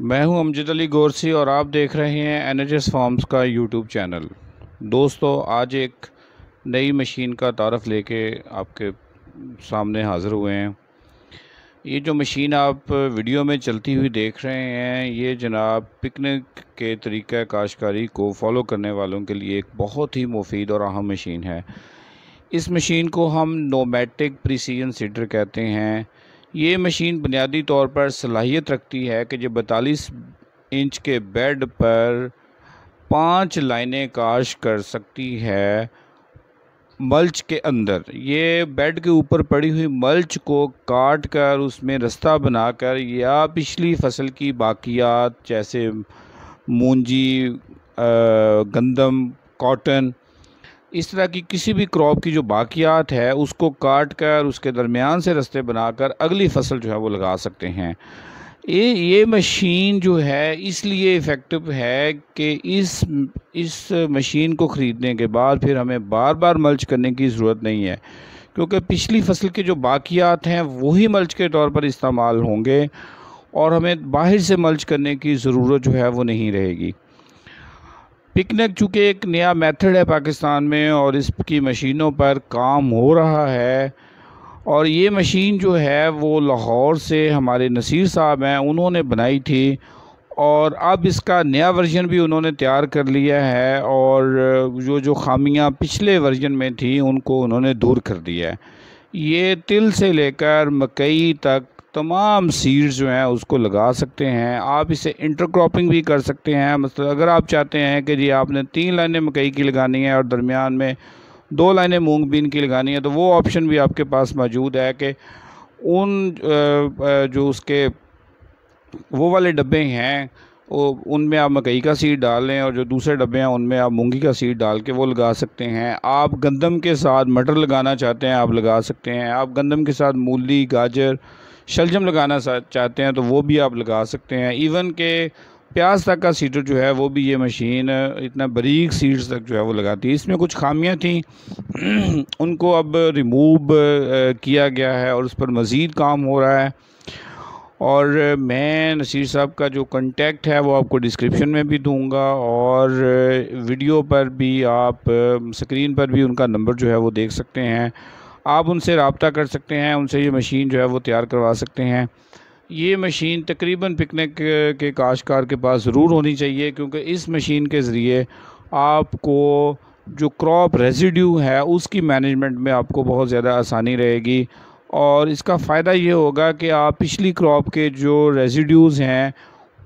मैं हूँ अमजद अली गोरसी और आप देख रहे हैं एन एच एस फार्म्स का यूट्यूब चैनल दोस्तों, आज एक नई मशीन का तारफ़ लेके आपके सामने हाज़िर हुए हैं। ये जो मशीन आप वीडियो में चलती हुई देख रहे हैं, ये जनाब पिकनिक के तरीक़ा काशकारी को फॉलो करने वालों के लिए एक बहुत ही मुफीद और अहम मशीन है। इस मशीन को हम नोमेटिक प्रीसीजन सीडर कहते हैं। ये मशीन बुनियादी तौर पर सलाहियत रखती है कि जो बतालीस इंच के बेड पर पाँच लाइनें काश कर सकती है मल्च के अंदर। ये बेड के ऊपर पड़ी हुई मल्च को काट कर उसमें रास्ता बनाकर या पिछली फ़सल की बाकियात जैसे मूंजी गंदम, कॉटन इस तरह की किसी भी क्रॉप की जो बाकियात है, उसको काट कर उसके दरमियान से रास्ते बनाकर अगली फ़सल जो है वो लगा सकते हैं। ये ये मशीन जो है, इसलिए इफ़ेक्टिव है कि इस इस मशीन को ख़रीदने के बाद फिर हमें बार बार मल्च करने की ज़रूरत नहीं है, क्योंकि पिछली फ़सल के जो बाकियात हैं वही मल्च के तौर पर इस्तेमाल होंगे और हमें बाहर से मल्च करने की ज़रूरत जो है वो नहीं रहेगी। पिकनिक, चूँकि एक नया मेथड है पाकिस्तान में और इसकी मशीनों पर काम हो रहा है। और ये मशीन जो है, वो लाहौर से हमारे नसीर साहब हैं, उन्होंने बनाई थी और अब इसका नया वर्जन भी उन्होंने तैयार कर लिया है और जो जो खामियाँ पिछले वर्जन में थी, उनको उन्होंने दूर कर दिया है। ये तिल से लेकर मकई तक तमाम सीड्स जो हैं, उसको लगा सकते हैं। आप इसे इंटरक्रॉपिंग भी कर सकते हैं। मतलब अगर आप चाहते हैं कि जी आपने तीन लाइनें मकई की लगानी है और दरमियान में दो लाइनें मूंग बीन की लगानी है तो वो ऑप्शन भी आपके पास मौजूद है कि उन जो उसके, वो वाले डब्बे हैं उनमें आप मकई का सीड डाल लें और जो दूसरे डब्बे हैं, उनमें आप मूँगी का सीड डाल के वो लगा सकते हैं। आप गंदम के साथ मटर लगाना चाहते हैं, आप लगा सकते हैं। आप गंदम के साथ मूली, गाजर शलजम लगाना चाहते हैं तो वो भी आप लगा सकते हैं। इवन के प्याज तक का सीटर जो है, वो भी ये मशीन, इतना बारीक सीड्स तक जो है वो लगाती है। इसमें कुछ खामियाँ थी। उनको अब रिमूव किया गया है और उस पर मज़ीद काम हो रहा है। और मैं नसीर साहब का जो कांटेक्ट है, वो आपको डिस्क्रिप्शन में भी दूँगा और वीडियो पर भी आप स्क्रीन पर भी उनका नंबर जो है वो देख सकते हैं। आप उनसे रबता कर सकते हैं, उनसे ये मशीन जो है वो तैयार करवा सकते हैं। ये मशीन तकरीबन पिकनिक के काशकार के पास ज़रूर होनी चाहिए, क्योंकि इस मशीन के ज़रिए आपको जो क्रॉप रेजिड्यू है, उसकी मैनेजमेंट में आपको बहुत ज़्यादा आसानी रहेगी। और इसका फ़ायदा ये होगा कि आप पिछली क्रॉप के जो रेजिड्यूज़ हैं,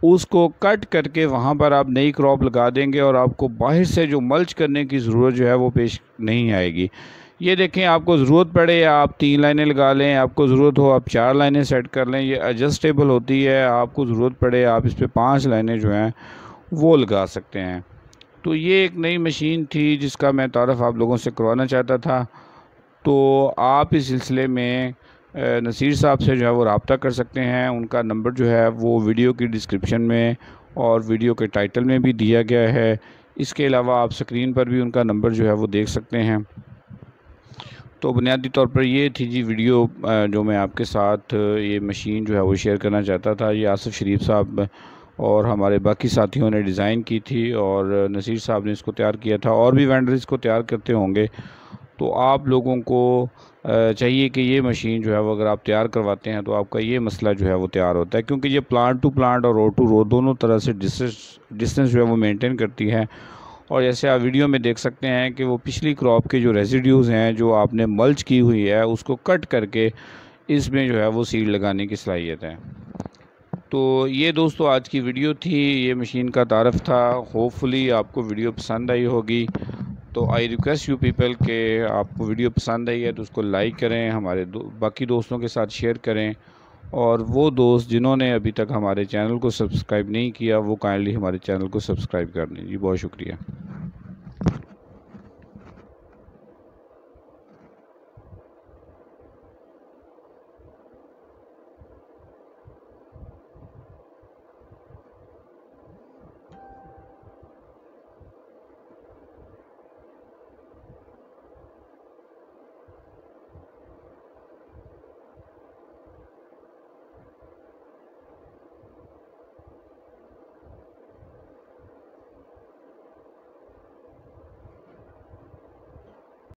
उसको कट करके वहाँ पर आप नई क्रॉप लगा देंगे और आपको बाहर से जो मल्च करने की ज़रूरत जो है वो पेश नहीं आएगी। ये देखें, आपको ज़रूरत पड़े, आप तीन लाइनें लगा लें, आपको ज़रूरत हो, आप चार लाइनें सेट कर लें, ये एडजस्टेबल होती है, आपको ज़रूरत पड़े, आप इस पर पाँच लाइनें जो हैं, वो लगा सकते हैं। तो ये एक नई मशीन थी, जिसका मैं तारफ़ आप लोगों से करवाना चाहता था। तो आप इस सिलसिले में नसीर साहब से जो है वो रबता कर सकते हैं। उनका नंबर जो है, वो वीडियो की डिस्क्रिप्शन में और वीडियो के टाइटल में भी दिया गया है। इसके अलावा आप स्क्रीन पर भी उनका नंबर जो है, वो देख सकते हैं। तो बुनियादी तौर पर ये थी जी वीडियो जो मैं आपके साथ ये मशीन जो है वो शेयर करना चाहता था। ये आसिफ शरीफ साहब और हमारे बाकी साथियों ने डिज़ाइन की थी और नसीर साहब ने इसको तैयार किया था और भी वेंडर इसको तैयार करते होंगे। तो आप लोगों को चाहिए कि ये मशीन जो है वो अगर आप तैयार करवाते हैं तो आपका ये मसला जो है वो तैयार होता है क्योंकि ये प्लांट टू प्लांट और रोड टू रोड दोनों तरह से डिस्टेंस डिस्टेंस जो है वो मेंटेन करती है। और जैसे आप वीडियो में देख सकते हैं कि वो पिछली क्रॉप के जो रेजिड्यूज़ हैं जो आपने मल्च की हुई है उसको कट करके इसमें जो है वो सीड लगाने की सलाहियत है। तो ये दोस्तों आज की वीडियो थी ये मशीन का तारफ़ था। होपफुली आपको वीडियो पसंद आई होगी। तो आई रिक्वेस्ट यू पीपल के आपको वीडियो पसंद आई है तो उसको लाइक करें हमारे दो, बाकी दोस्तों के साथ शेयर करें। और वो दोस्त जिन्होंने अभी तक हमारे चैनल को सब्सक्राइब नहीं किया, वो काइंडली हमारे चैनल को सब्सक्राइब कर लें। जी, बहुत शुक्रिया।